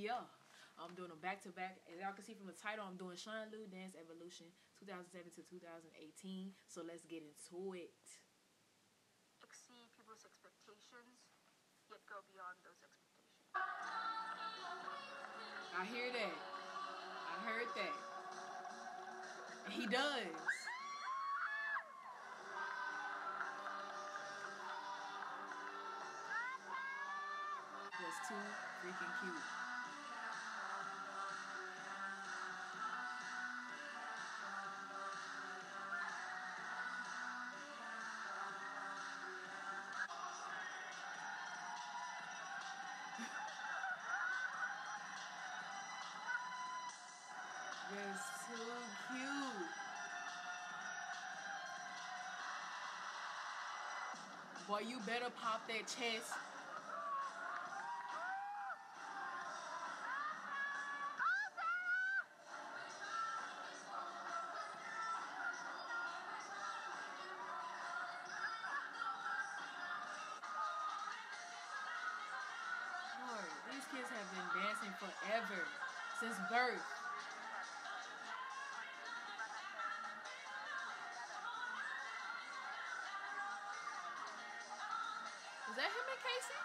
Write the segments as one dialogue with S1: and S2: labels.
S1: Yeah. I'm doing them back to back. As y'all can see from the title, I'm doing Sean Lew Dance Evolution 2007 to 2018. So let's get into it.
S2: exceed people's expectations, yet go beyond those expectations.
S1: I hear that. I heard that. He does. Was too freaking cute. Too cute. Boy, you better pop that chest. That him and Kaycee?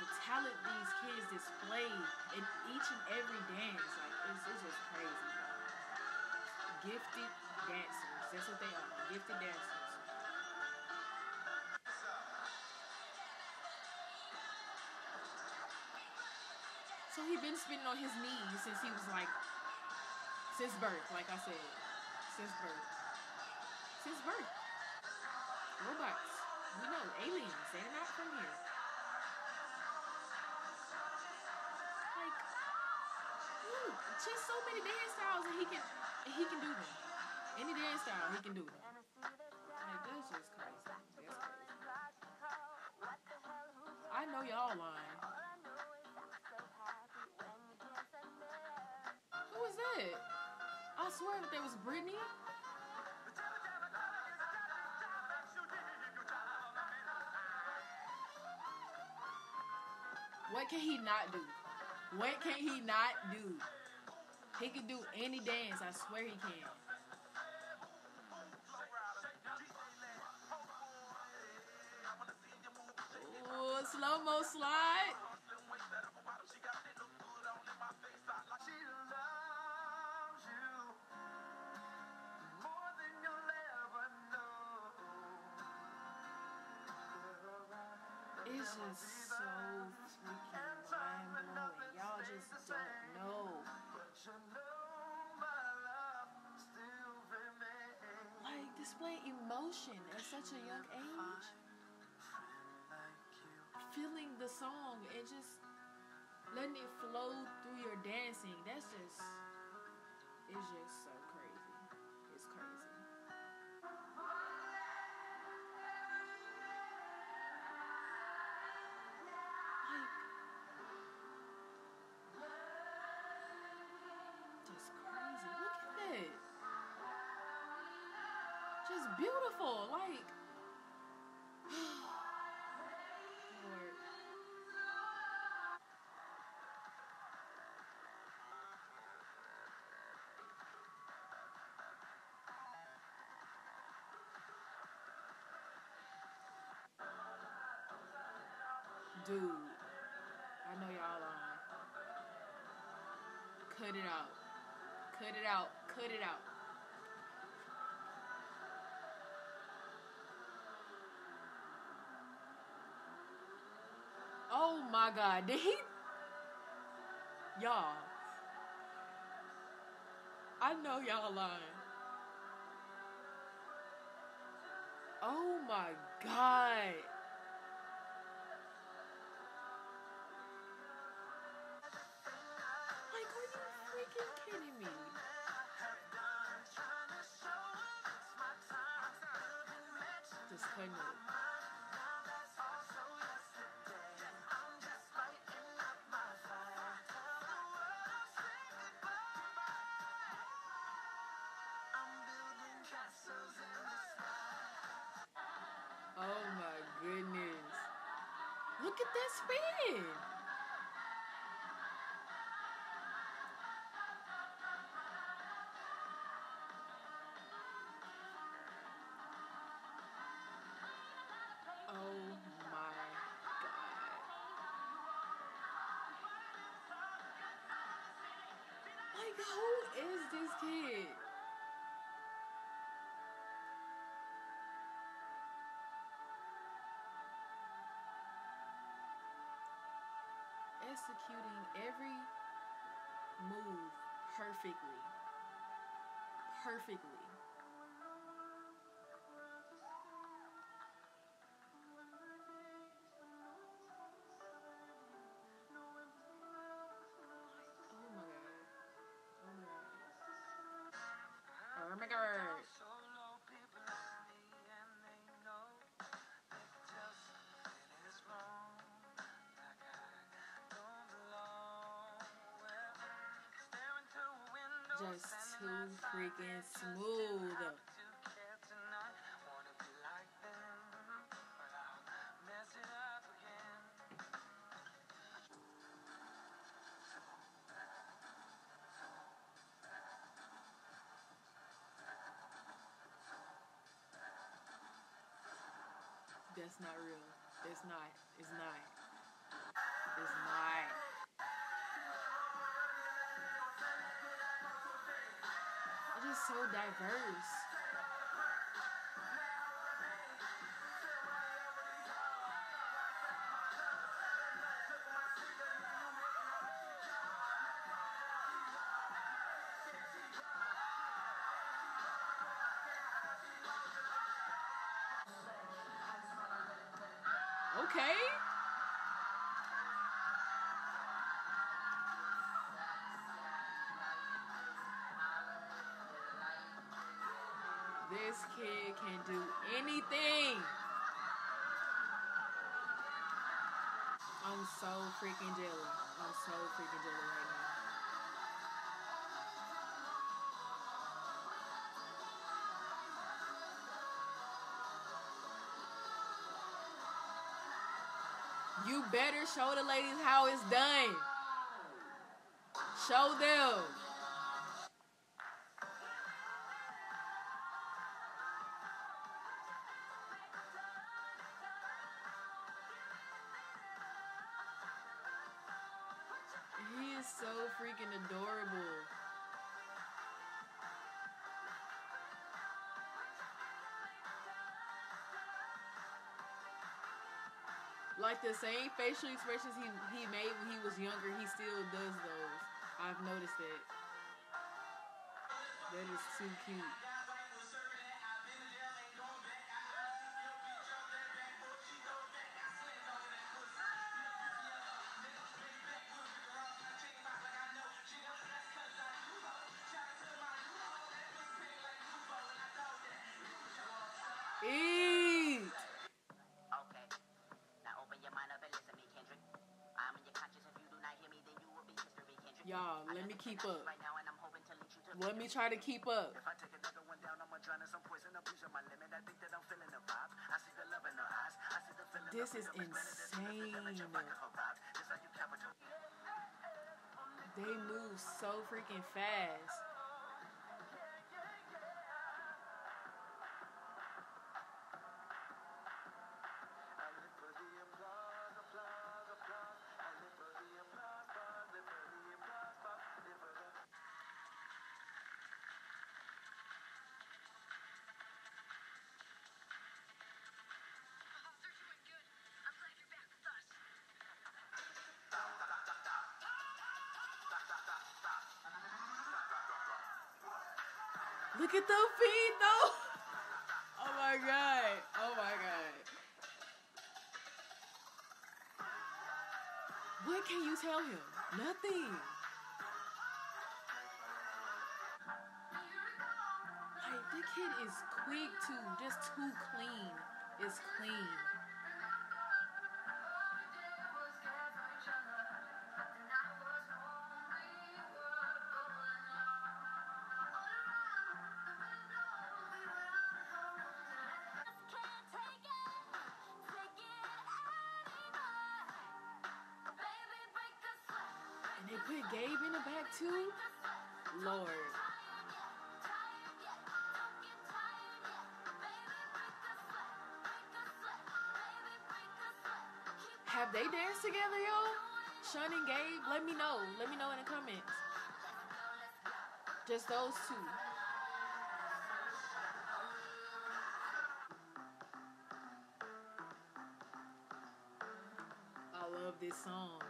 S1: The talent these kids display in each and every dance, like it's, it's just crazy. Gifted dancers, that's what they are. Gifted dancers. So he been spinning on his knees since he was like since birth, like I said. Since birth. Since birth. Robots. We know, aliens. They're not from here. Like, ooh, just so many dance styles and he can he can do them. Any dance style, he can do them. Like, that's just crazy. That's crazy. I know y'all lying. Swear that there was Brittany. What can he not do? What can he not do? He can do any dance. I swear he can. It's just so freaking mind blowing. Y'all just don't know. Like display emotion at such a young age. Feeling the song and just letting it flow through your dancing. That's just it's just so beautiful. Like. Dude, I know y'all lying. Cut it out. Cut it out. Cut it out. Oh my god. Did he? Y'all. I know y'all lying. Oh my god. Like, it. Look at that spin. Oh my god. Like, who is this kid? Executing every move perfectly. Perfectly. Oh my god. Oh my god. Oh my god.
S3: It up again.
S1: That's not real. It's not. It's not. It's not. Is so diverse. Okay. This kid can do anything. I'm so freaking jelly. I'm so freaking jelly right now. You better show the ladies how it's done. Show them. Freaking adorable. Like the same facial expressions he, he made when he was younger, he still does those. I've noticed it. That is too cute. Y'all, let me keep up.
S4: Right now, and I'm hoping to lead you to
S1: Let me try to keep up.
S3: If I take another one down, I'ma drown in some poison, abuse my limit. I think that I'm feeling the vibe. I see the love in her eyes. I see the feeling.
S1: This is
S3: freedom. It's better than the image of like
S1: insane.
S3: a vibe. Just like you capital.
S1: They move so freaking fast. Look at the feet though. Oh my god. Oh my god. What can you tell him? Nothing. Like the kid is quick too, just too clean. It's clean. They put Gabe in the back too? Lord. Have they danced together, y'all? Sean and Gabe? Let me know. Let me know in the comments. Just those two. I love this song.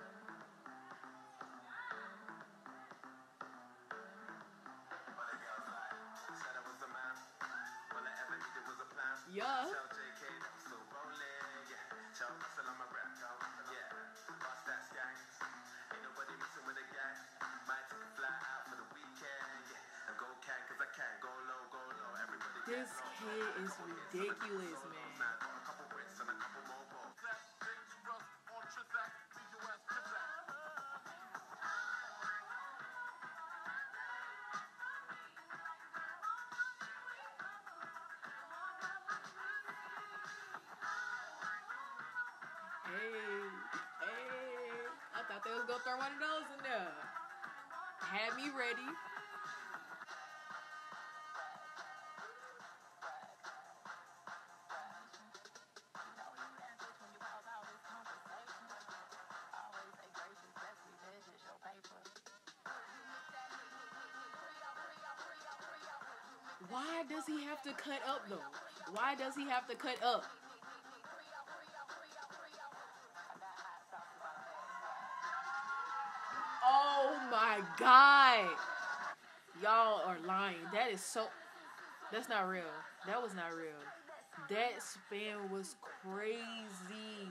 S1: This kid is ridiculous, man. Hey, hey. I thought they was gonna throw one of those in there. Had me ready. Why does he have to cut up though? Why does he have to cut up? Oh my god. Y'all are lying. That is so That's not real. That was not real. That spin was crazy.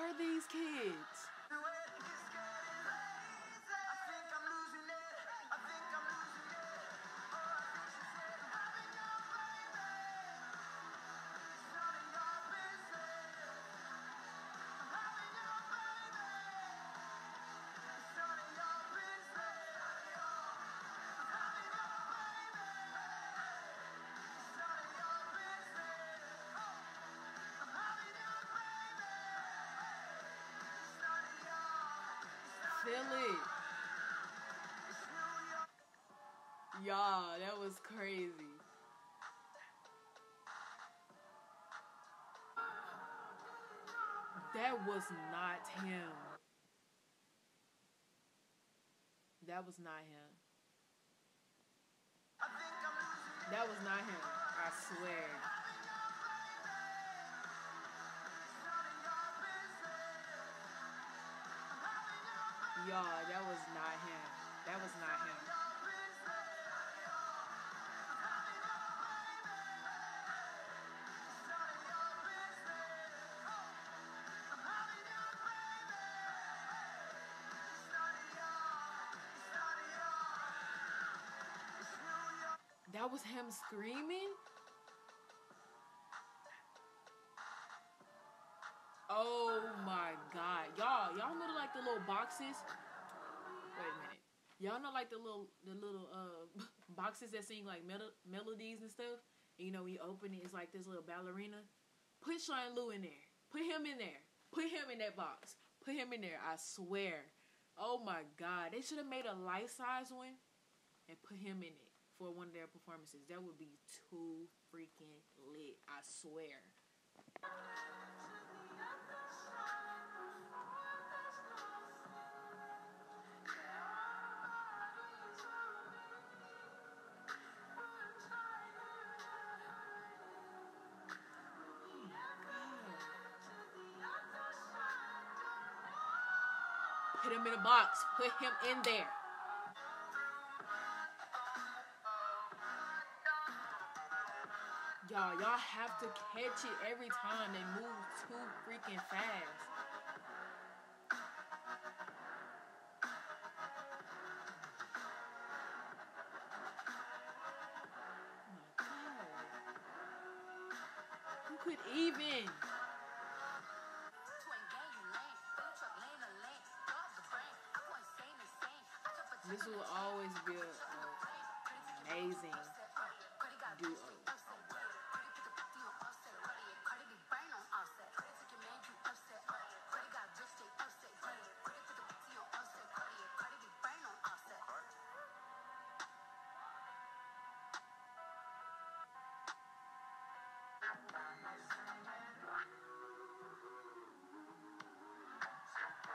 S1: Are these kids? It. Y'all, that was crazy. That was not him. That was not him. That was not him. I swear. Y'all, that was not him. That was not him. That was him screaming? Little boxes? Wait a minute. Y'all know like the little the little uh boxes that sing like mel- melodies and stuff? And you know you open it, it's like this little ballerina. Put Sean Lew in there. Put him in there. Put him in that box. Put him in there. I swear. Oh my god. They should have made a life size one and put him in it for one of their performances. That would be too freaking lit. I swear. Put him in a box. Put him in there. Y'all, y'all have to catch it every time they move too freaking fast. Who could even? Will always be an amazing duo.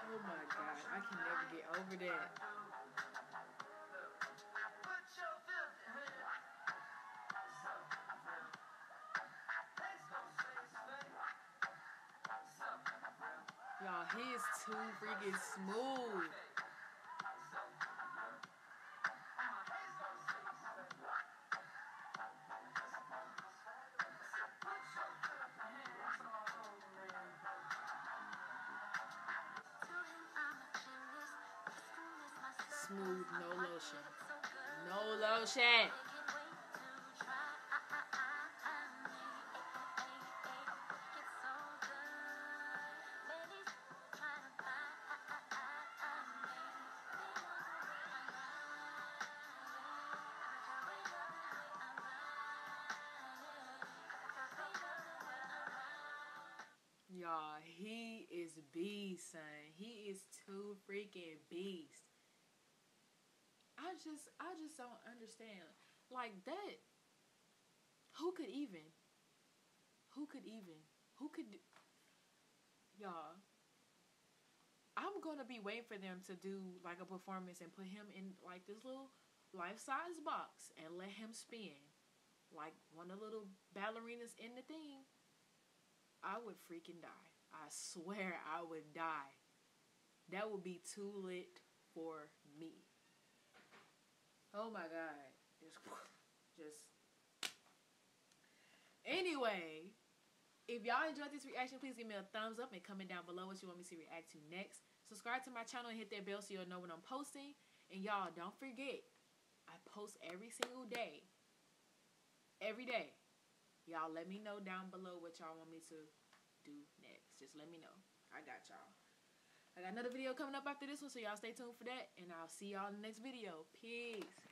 S1: Oh my god, I can never get over that. Freaking smooth. Smooth, no lotion. No lotion. Y'all, he is beast, son. He is too freaking beast. I just, I just don't understand. Like that. Who could even? Who could even? Who could? Y'all. I'm gonna be waiting for them to do like a performance and put him in like this little life size box and let him spin like one of the little ballerinas in the thing. I would freaking die. I swear I would die. That would be too lit for me. Oh my god. Just just Anyway, if y'all enjoyed this reaction, please give me a thumbs up and comment down below what you want me to react to next. Subscribe to my channel and hit that bell so you'll know when I'm posting. And y'all, don't forget, I post every single day. Every day. Y'all let me know down below what y'all want me to do next. Just let me know. I got y'all. I got another video coming up after this one, so y'all stay tuned for that. And I'll see y'all in the next video. Peace.